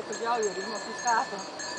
detto Gioio, è rimasto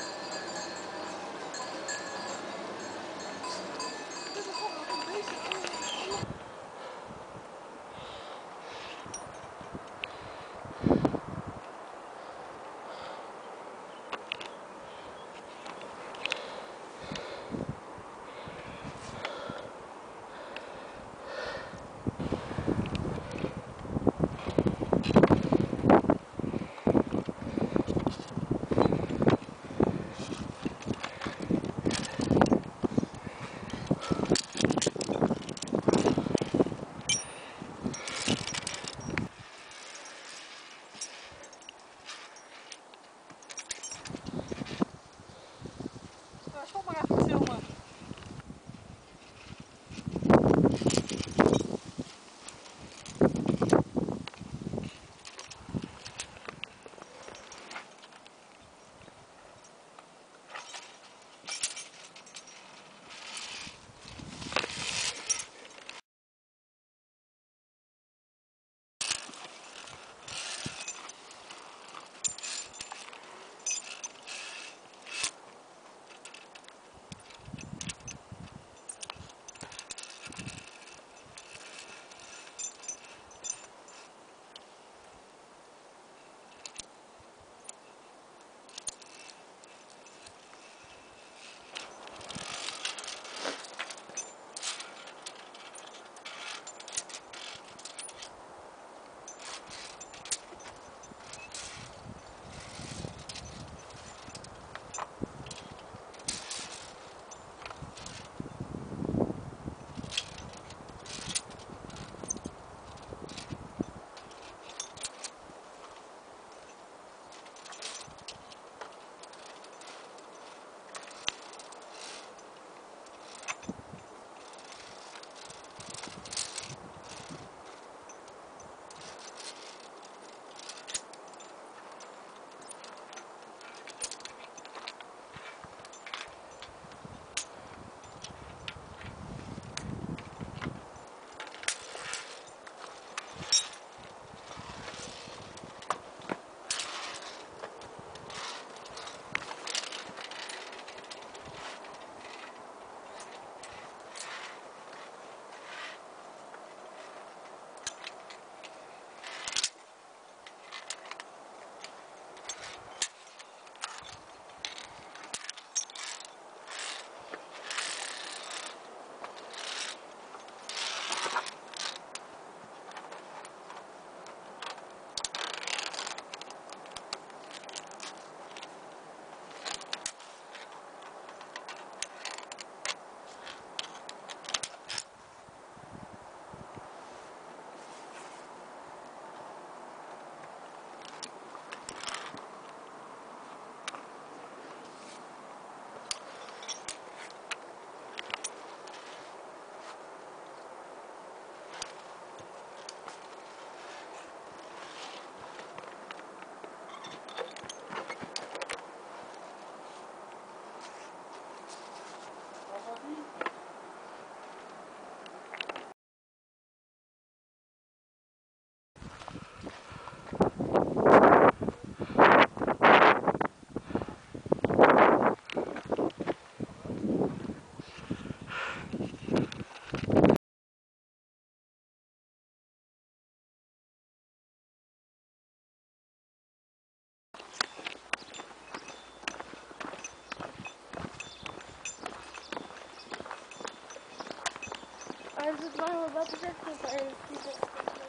Als het lang wat is het goed.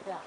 Ja.